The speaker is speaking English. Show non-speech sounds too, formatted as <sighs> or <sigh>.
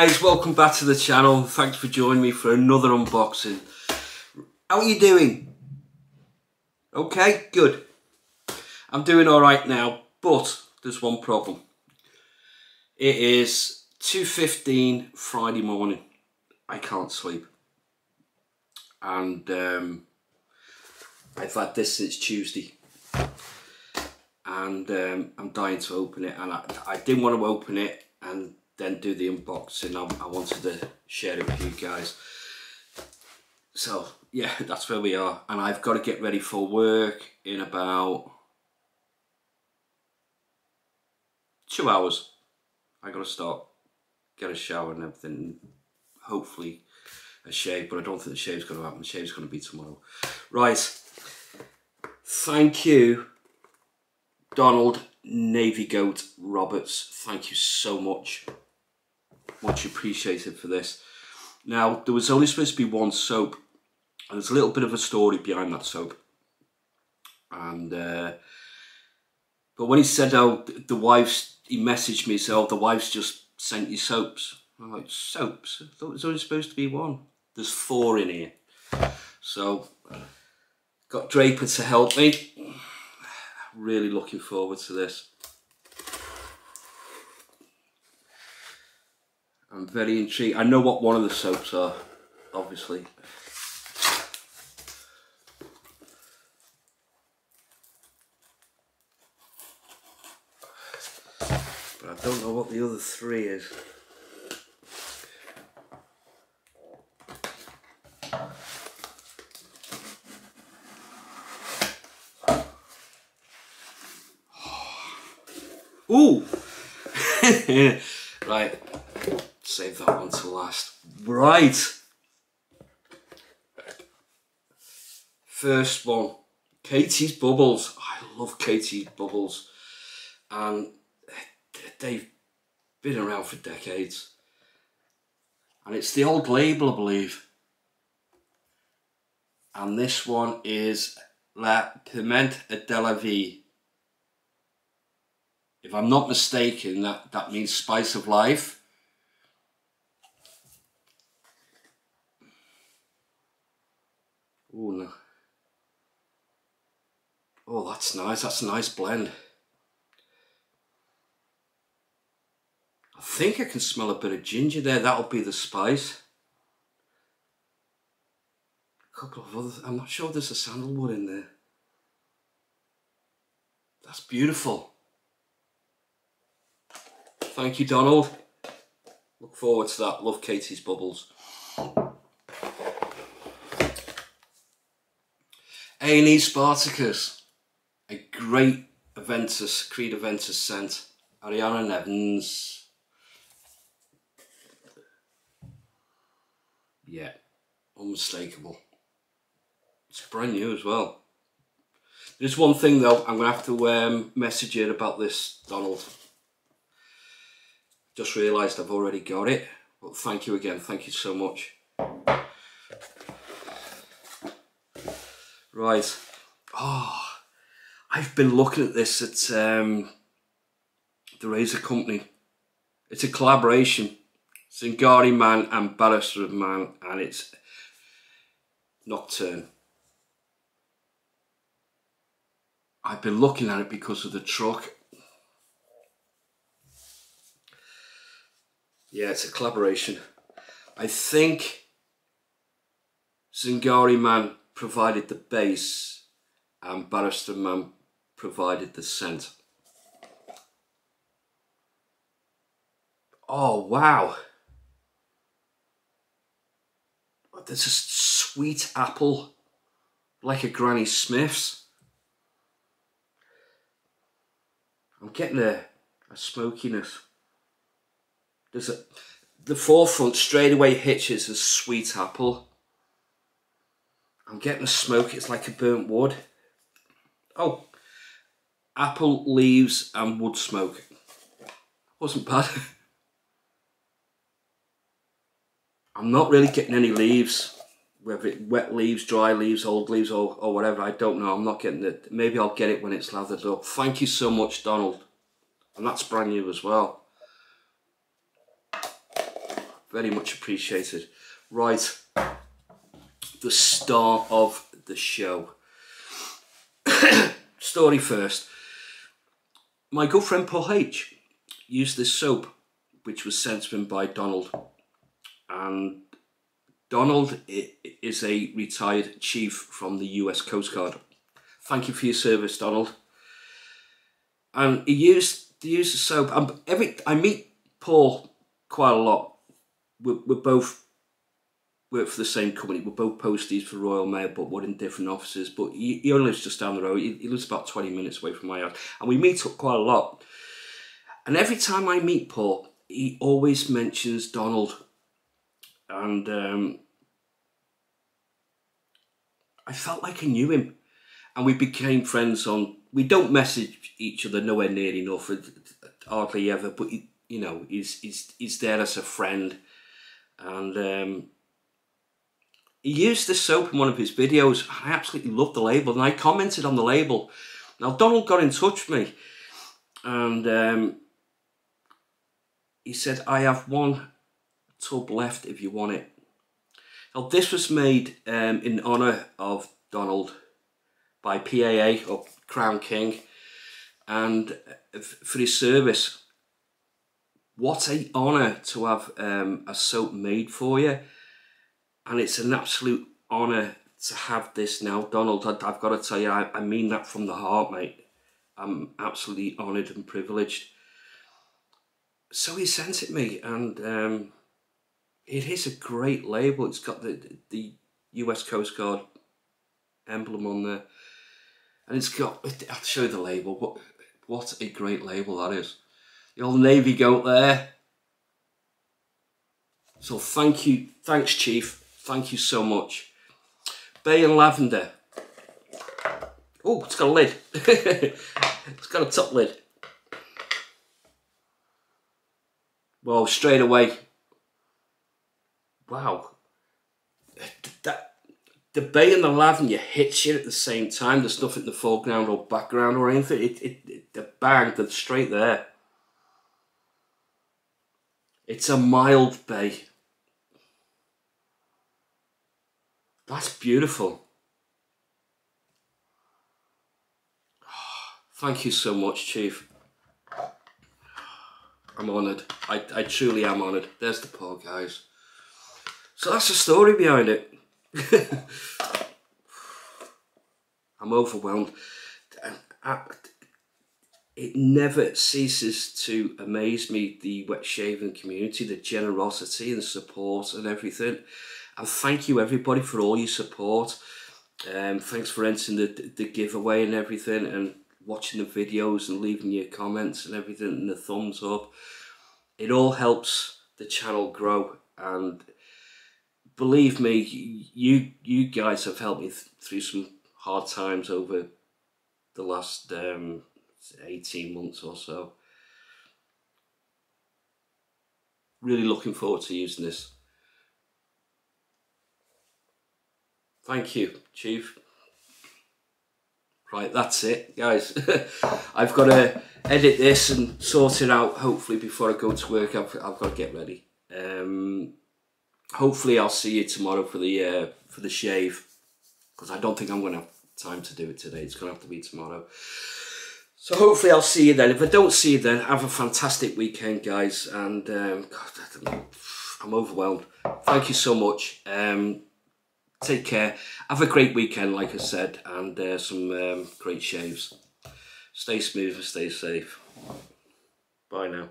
guys, welcome back to the channel. Thanks for joining me for another unboxing. How are you doing? Okay, good. I'm doing alright now, but there's one problem. It is 2.15 Friday morning. I can't sleep. And um, I've had this since Tuesday. And um, I'm dying to open it. And I, I didn't want to open it and then do the unboxing. I, I wanted to share it with you guys. So yeah, <laughs> that's where we are. And I've got to get ready for work in about two hours. I got to start, get a shower and everything. Hopefully a shave, but I don't think the shave's going to happen. The shave's going to be tomorrow. Right. Thank you, Donald Navy Goat Roberts. Thank you so much much appreciated for this. Now, there was only supposed to be one soap, and there's a little bit of a story behind that soap. And, uh, but when he said, oh, the wife's, he messaged me, so oh, the wife's just sent you soaps. I'm like, soaps? I thought it was only supposed to be one. There's four in here. So, got Draper to help me. <sighs> Really looking forward to this. I'm very intrigued. I know what one of the soaps are, obviously. But I don't know what the other three is. Ooh! <laughs> right save that one to last. Right. First one, Catie's Bubbles. I love Catie's Bubbles. And they've been around for decades. And it's the old label, I believe. And this one is La Piment de la Vie. If I'm not mistaken, that, that means spice of life. Oh no. Oh, that's nice. That's a nice blend. I think I can smell a bit of ginger there. That'll be the spice. A couple of other, I'm not sure there's a sandalwood in there. That's beautiful. Thank you, Donald. Look forward to that. Love Catie's Bubbles. A&E Spartacus, a great Aventus, Creed Aventus scent. Ariana & Evans. Yeah, unmistakable. It's brand new as well. There's one thing though, I'm going to have to um, message you about this, Donald. Just realised I've already got it. But thank you again, thank you so much. Right. Oh, I've been looking at this at um, the Razor Company. It's a collaboration. Zingari Man and Barrister Man, and it's Nocturne. I've been looking at it because of the truck. Yeah, it's a collaboration. I think Zingari Man provided the base and Barrister Man provided the scent. Oh, wow. There's a sweet apple, like a Granny Smith's. I'm getting a, a smokiness. There's a, the forefront straight away hitches a sweet apple. I'm getting a smoke, it's like a burnt wood. Oh, apple, leaves and wood smoke. Wasn't bad. <laughs> I'm not really getting any leaves, whether it wet leaves, dry leaves, old leaves or, or whatever, I don't know. I'm not getting it. Maybe I'll get it when it's lathered up. Thank you so much, Donald. And that's brand new as well. Very much appreciated. Right, the star of the show. <coughs> Story first. My good friend Paul H used this soap, which was sent to him by Donald. And Donald is a retired chief from the US Coast Guard. Thank you for your service, Donald. And he used used the soap. I'm, every I meet Paul quite a lot. We're, we're both work for the same company. We're both posties for Royal Mail, but we're in different offices. But he, he only lives just down the road. He, he lives about 20 minutes away from my house. And we meet up quite a lot. And every time I meet Paul, he always mentions Donald. And um, I felt like I knew him. And we became friends on. We don't message each other nowhere near enough, hardly ever. But he, you know, he's he's he's there as a friend, and um, he used this soap in one of his videos. I absolutely loved the label, and I commented on the label. Now Donald got in touch with me, and um, he said, "I have one tub left if you want it." Now this was made um, in honour of Donald by PAA or Crown King, and uh, for his service. What a honour to have um, a soap made for you and it's an absolute honour to have this now, Donald. I, have got to tell you, I, I mean that from the heart, mate. I'm absolutely honoured and privileged. So he sent it me, and um, it is a great label. It's got the the US Coast Guard emblem on there, and it's got. I'll show you the label. What what a great label that is. The old navy goat there. So thank you, thanks, Chief. Thank you so much. Bay and Lavender. Oh, it's got a lid. <laughs> it's got a top lid. Well, straight away. Wow. That the bay and the lavender hits you at the same time. There's nothing in the foreground or background or anything. It, it, it the bang, that's straight there. It's a mild bay. That's beautiful. <sighs> Thank you so much, Chief. I'm honoured. I, I truly am honoured. There's the poor guys. So that's the story behind it. <laughs> I'm overwhelmed. It never ceases to amaze me, the wet shaving community, the generosity and support and everything. And thank you everybody for all your support. Um, thanks for entering the, the giveaway and everything and watching the videos and leaving your comments and everything and the thumbs up. It all helps the channel grow and believe me, you you guys have helped me th through some hard times over the last um, 18 months or so. Really looking forward to using this. Thank you, Chief. Right, that's it, guys. <laughs> I've got to edit this and sort it out, hopefully, before I go to work. I've, I've got to get ready. Um, hopefully, I'll see you tomorrow for the uh, for the shave, because I don't think I'm going to have time to do it today. It's going to have to be tomorrow. So hopefully I'll see you then. If I don't see you then, have a fantastic weekend, guys. And um, God, I'm overwhelmed. Thank you so much. Um, Take care. Have a great weekend, like I said, and uh, some um, great shaves. Stay smooth and stay safe. Bye now.